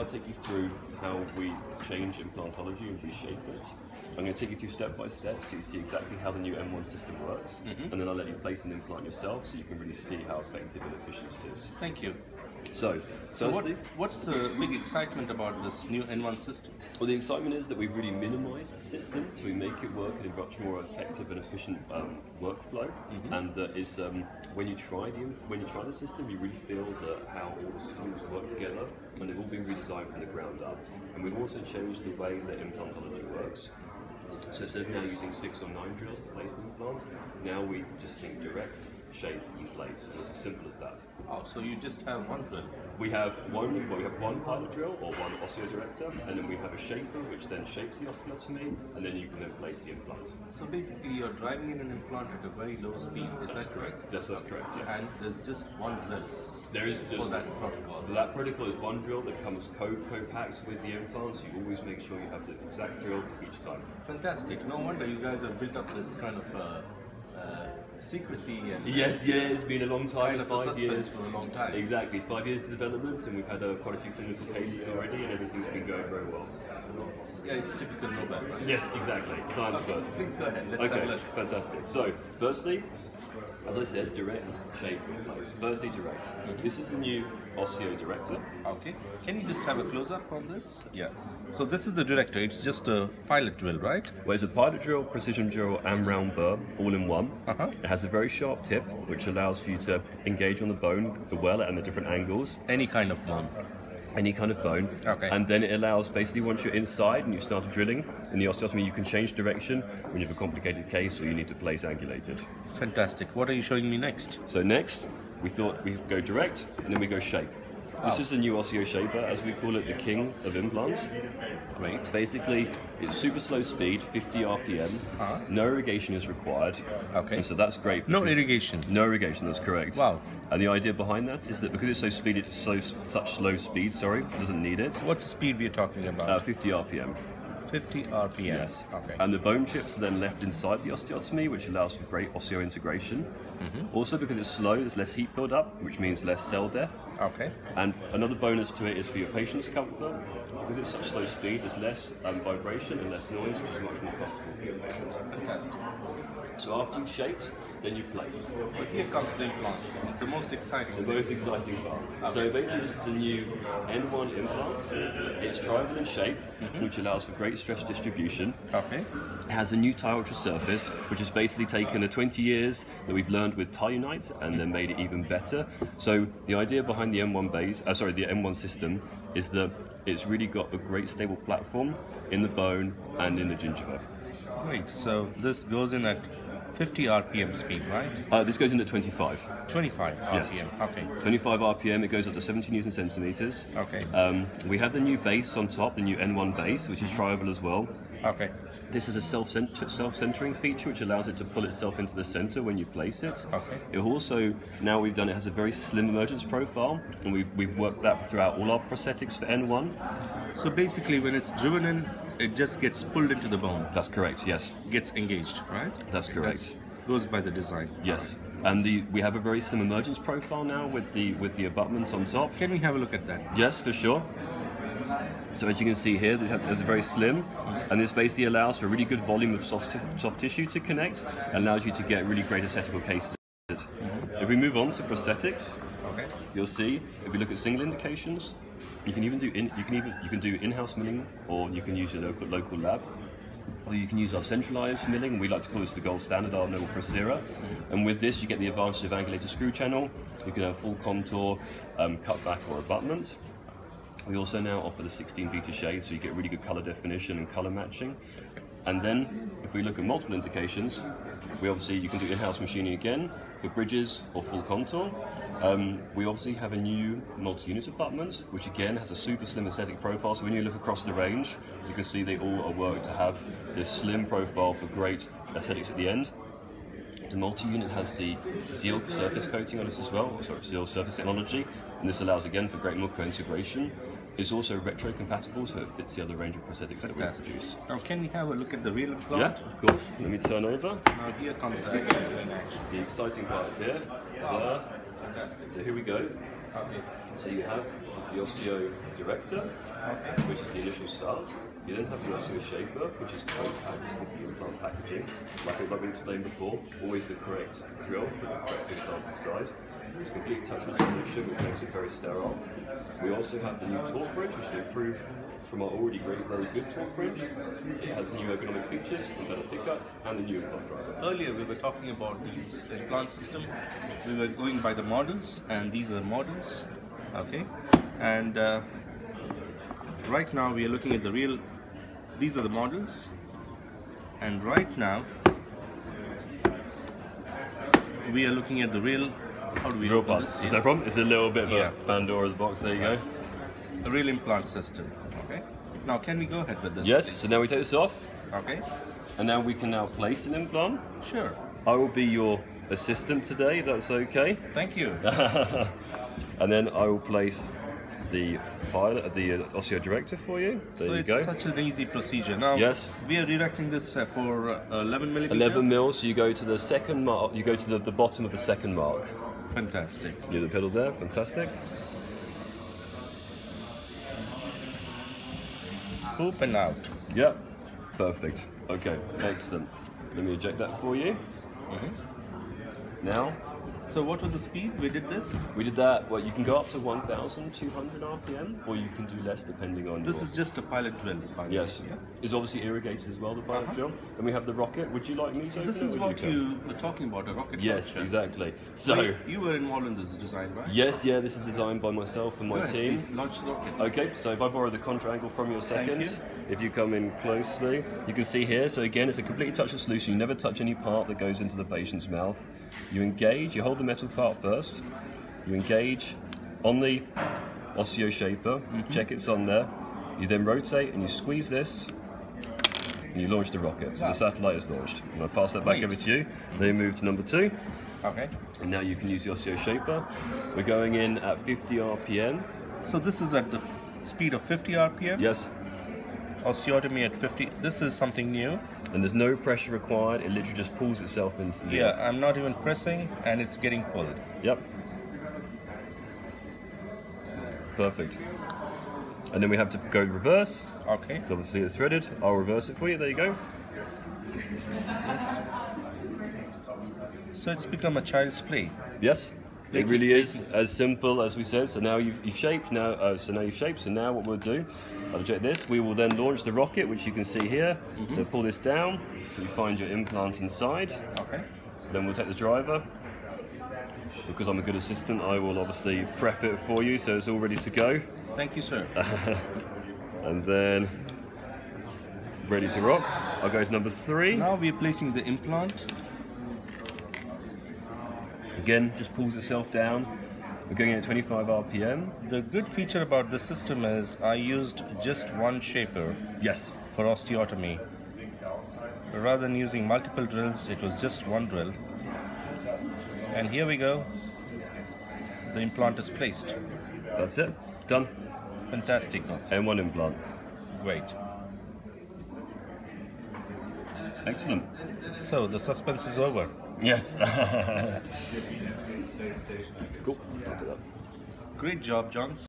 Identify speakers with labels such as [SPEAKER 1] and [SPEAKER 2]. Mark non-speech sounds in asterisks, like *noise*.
[SPEAKER 1] now take you through how we change implantology and reshape it. I'm going to take you through step by step so you see exactly how the new N1 system works,
[SPEAKER 2] Mm-hmm.
[SPEAKER 1] and then I'll let you place an implant yourself so you can really see how effective and efficient it is.
[SPEAKER 2] Thank you.
[SPEAKER 1] So,
[SPEAKER 2] So what, what's the big excitement about this new N1 system?
[SPEAKER 1] well, the excitement is that we've really minimised the system, so we make it work in a much more effective and efficient um, workflow, and that is um, when you try the when you try the system, you really feel that how all the tools work together, and they've all been redesigned from the ground up. And we've also changed the way that implantology works. So instead of now using six or nine drills to place an implant, now we just think direct, shape, and place. And it's as simple as that.
[SPEAKER 2] Oh, so you just have one drill.
[SPEAKER 1] We have one, well, we have one pilot drill or one osteodirector, and then we have a shaper which then shapes the osteotomy, and then you can then place the implant.
[SPEAKER 2] So basically, you're driving in an implant at a very low speed. Is that correct?
[SPEAKER 1] Yes, that's correct. Yes.
[SPEAKER 2] And there's just one drill.
[SPEAKER 1] there is just
[SPEAKER 2] for that protocol.
[SPEAKER 1] That protocol is one drill that comes co co-packed with the implants. You always make sure you have the exact drill each time.
[SPEAKER 2] Fantastic. No wonder you guys have built up this kind of uh, secrecy and
[SPEAKER 1] Yes, yeah, it's been a long time,
[SPEAKER 2] Kind of
[SPEAKER 1] five years
[SPEAKER 2] for a long time.
[SPEAKER 1] Exactly, five years to development, and we've had uh, quite a few clinical cases already, and everything's been going very well.
[SPEAKER 2] yeah, it's typical Nobel, right?
[SPEAKER 1] Yes, exactly. Science first.
[SPEAKER 2] Please go ahead. Let's have a
[SPEAKER 1] Okay, fantastic. So, firstly, as I said, direct, shape, and place. Firstly, direct.
[SPEAKER 2] Mm-hmm.
[SPEAKER 1] This is the new Osseo Director.
[SPEAKER 2] Okay. Can you just have a close up of this? Yeah. So this is the director. It's just a pilot drill, right?
[SPEAKER 1] Where it's a pilot drill, precision drill, and round burr all in one.
[SPEAKER 2] Uh-huh.
[SPEAKER 1] It has a very sharp tip, which allows for you to engage on the bone the well and the different angles.
[SPEAKER 2] Any kind of bone.
[SPEAKER 1] Any kind of bone.
[SPEAKER 2] Okay.
[SPEAKER 1] And then it allows basically once you're inside and you start drilling in the osteotomy, you can change direction when you have a complicated case or you need to place angulated.
[SPEAKER 2] Fantastic. What are you showing me next?
[SPEAKER 1] So next, we thought we go direct and then we go shape. This is the new Osseo Shaper, as we call it, the king of implants.
[SPEAKER 2] Great.
[SPEAKER 1] Basically, it's super slow speed, 50 RPM.
[SPEAKER 2] Uh-huh.
[SPEAKER 1] No irrigation is required.
[SPEAKER 2] Okay.
[SPEAKER 1] And so that's great.
[SPEAKER 2] No irrigation.
[SPEAKER 1] No irrigation, that's correct.
[SPEAKER 2] Wow.
[SPEAKER 1] And the idea behind that is that because it's so speed, it's so such slow speed. Sorry, it doesn't need it.
[SPEAKER 2] So What's the speed we're talking about?
[SPEAKER 1] Uh, 50 RPM.
[SPEAKER 2] 50 RPM.
[SPEAKER 1] Yes.
[SPEAKER 2] Okay.
[SPEAKER 1] And the bone chips are then left inside the osteotomy, which allows for great osseointegration.
[SPEAKER 2] Mm-hmm.
[SPEAKER 1] Also, because it's slow, there's less heat build-up, which means less cell death.
[SPEAKER 2] okay.
[SPEAKER 1] And another bonus to it is for your patient's comfort. Because it's such slow speed, there's less um, vibration and less noise, which is much more comfortable for your patients.
[SPEAKER 2] Fantastic.
[SPEAKER 1] So after you've shaped, then you place.
[SPEAKER 2] But here comes the implant. The most exciting.
[SPEAKER 1] The most exciting part. So basically, this is the new N1 implant. It's trioval shape, which allows for great stress distribution.
[SPEAKER 2] Okay.
[SPEAKER 1] It has a new TiUltra surface, which has basically taken the 20 years that we've learned with TiUnite and then made it even better. So the idea behind the N1 base, uh, sorry, the N1 system is that it's really got a great stable platform in the bone and in the gingiva.
[SPEAKER 2] Great. So this goes in at 50 RPM speed, right?
[SPEAKER 1] Uh, this goes in at 25.
[SPEAKER 2] 25
[SPEAKER 1] Yes.
[SPEAKER 2] RPM. Okay.
[SPEAKER 1] 25 RPM, it goes up to 70 newton centimeters.
[SPEAKER 2] Okay.
[SPEAKER 1] Um, we have the new base on top, the new N1 base, which is trioval as well.
[SPEAKER 2] Okay.
[SPEAKER 1] This is a self-cent- self-centering feature which allows it to pull itself into the center when you place it.
[SPEAKER 2] Okay.
[SPEAKER 1] It also, now we've done it, has a very slim emergence profile, and we've, we've worked that throughout all our prosthetics for N1.
[SPEAKER 2] So basically, when it's driven in, it just gets pulled into the bone,
[SPEAKER 1] That's correct, yes.
[SPEAKER 2] gets engaged, right?
[SPEAKER 1] That's correct.
[SPEAKER 2] That's- goes by the design.
[SPEAKER 1] Yes. And the, we have a very slim emergence profile now with the with the abutments on top.
[SPEAKER 2] Can we have a look at that?
[SPEAKER 1] Yes, for sure. So as you can see here, is very slim, and this basically allows for a really good volume of soft, soft tissue to connect, allows you to get really great aesthetical cases. Mm-hmm. If we move on to prosthetics,
[SPEAKER 2] Okay.
[SPEAKER 1] you'll see if we look at single indications, you can even do in, you can even you can do in-house milling, or you can use your local local lab, or you can use our centralized milling. We like to call this the gold standard, our Nobel Procera. And with this, you get the advantage of angulated screw channel. You can have full contour, um, cutback, or abutment. We also now offer the 16 VITA shade, so you get really good color definition and color matching. And then, if we look at multiple indications, we obviously you can do in-house machining again for bridges or full contour. Um, we obviously have a new multi-unit abutment, which again has a super slim aesthetic profile. So when you look across the range, you can see they all are worked to have this slim profile for great aesthetics at the end. The multi-unit has the Xeal surface coating on it as well, sorry, Xeal surface technology, and this allows again for great more integration. It's also retro-compatible, so it fits the other range of prosthetics that we
[SPEAKER 2] Fantastic.
[SPEAKER 1] produce.
[SPEAKER 2] Now, can we have a look at the real implant?
[SPEAKER 1] Yeah, of course. Let me turn over.
[SPEAKER 2] Now, here comes the action action.
[SPEAKER 1] The exciting part is here. There.
[SPEAKER 2] Fantastic.
[SPEAKER 1] So here we go.
[SPEAKER 2] Okay.
[SPEAKER 1] So you have the Osteo Director, which is the initial start. You then have the Osteo Shaper, which is co-packed with the implant packaging. Like I've explained before, always the correct drill for the correct implant inside. It's a complete touchless solution, which makes it very sterile. We also have the new torque bridge, which is improved from our already great, very good torque bridge. It has new ergonomic features, and better pickup, and the new implant driver.
[SPEAKER 2] Earlier we were talking about these implant system. We were going by the models, and these are the models. Okay, and uh, right now we are looking at the real. These are the models, and right now we are looking at the real. How do we
[SPEAKER 1] Real
[SPEAKER 2] this?
[SPEAKER 1] There's no problem. It's a little bit of
[SPEAKER 2] Yeah.
[SPEAKER 1] a Pandora's box. There you go.
[SPEAKER 2] A real implant system. Okay. Now can we go ahead with this?
[SPEAKER 1] Yes.
[SPEAKER 2] please?
[SPEAKER 1] So now we take this off,
[SPEAKER 2] Okay.
[SPEAKER 1] and now we can now place an implant.
[SPEAKER 2] Sure.
[SPEAKER 1] I will be your assistant today. If that's okay.
[SPEAKER 2] Thank you. *laughs*
[SPEAKER 1] and then I will place the pilot, the uh, Osteo Director for you. There
[SPEAKER 2] so
[SPEAKER 1] you
[SPEAKER 2] it's
[SPEAKER 1] go.
[SPEAKER 2] such an easy procedure. Now
[SPEAKER 1] Yes.
[SPEAKER 2] we are redirecting this uh, for uh, 11 millimeter.
[SPEAKER 1] 11 mils, so you go to the second mark, you go to the, the bottom of the second mark.
[SPEAKER 2] Fantastic.
[SPEAKER 1] Have the pedal there, fantastic.
[SPEAKER 2] And out.
[SPEAKER 1] Yep, perfect. Okay, excellent. Let me eject that for you. Now,
[SPEAKER 2] So what was the speed we did this?
[SPEAKER 1] we did that, well, you can go up to 1,200 RPM, or you can do less depending on
[SPEAKER 2] This
[SPEAKER 1] your...
[SPEAKER 2] is just a pilot drill. By the
[SPEAKER 1] Yes,
[SPEAKER 2] yeah?
[SPEAKER 1] it's obviously irrigated as well, the pilot
[SPEAKER 2] Uh-huh.
[SPEAKER 1] drill. Then we have the rocket. Would you like me to?
[SPEAKER 2] This is what you were talking about, a rocket
[SPEAKER 1] Yes,
[SPEAKER 2] launcher.
[SPEAKER 1] exactly. So,
[SPEAKER 2] you were involved in this design, right?
[SPEAKER 1] yes, yeah, this is designed by myself and my team.
[SPEAKER 2] please launch the rocket.
[SPEAKER 1] Okay, so if I borrow the contra angle from
[SPEAKER 2] your
[SPEAKER 1] second,
[SPEAKER 2] you.
[SPEAKER 1] if you come in closely, you can see here, so again, it's a completely touchless solution. You never touch any part that goes into the patient's mouth. You engage, you hold the metal part first, you engage on the Osteo Shaper,
[SPEAKER 2] Mm-hmm.
[SPEAKER 1] check it's on there, you then rotate and you squeeze this, and you launch the rocket. So the satellite is launched. I'm going to pass that back
[SPEAKER 2] Great.
[SPEAKER 1] over to you. Then you move to number two,
[SPEAKER 2] Okay.
[SPEAKER 1] and now you can use the Osteo Shaper. We're going in at 50 RPM.
[SPEAKER 2] So this is at the speed of 50 RPM.
[SPEAKER 1] Yes,
[SPEAKER 2] Osteotomy at 50. This is something new.
[SPEAKER 1] and there's no pressure required. It literally just pulls itself into the
[SPEAKER 2] Yeah, I'm not even pressing, and it's getting pulled.
[SPEAKER 1] Yep. Perfect. And then we have to go reverse.
[SPEAKER 2] Okay.
[SPEAKER 1] because obviously it's threaded. I'll reverse it for you. There you go. Yes.
[SPEAKER 2] So it's become a child's play.
[SPEAKER 1] Yes. It really is as simple as we said. So now you've, you've shaped. Now, uh, so now you've shaped. So now what we'll do, I'll this. We will then launch the rocket, which you can see here. So pull this down. You find your implant inside.
[SPEAKER 2] Okay.
[SPEAKER 1] Then we'll take the driver. Because I'm a good assistant, I will obviously prep it for you, so it's all ready to go.
[SPEAKER 2] Thank you, sir. *laughs*
[SPEAKER 1] and then ready to rock. I'll go to number three.
[SPEAKER 2] Now we're placing the implant.
[SPEAKER 1] Again, just pulls itself down. We're going at 25 RPM.
[SPEAKER 2] The good feature about this system is I used just one shaper
[SPEAKER 1] Yes.
[SPEAKER 2] for osteotomy. Rather than using multiple drills, it was just one drill. And here we go. The implant is placed.
[SPEAKER 1] That's it. Done.
[SPEAKER 2] Fantastic.
[SPEAKER 1] And one implant.
[SPEAKER 2] Great.
[SPEAKER 1] Excellent.
[SPEAKER 2] So the suspense is over.
[SPEAKER 1] Yes. *laughs* cool.
[SPEAKER 2] Great job, John.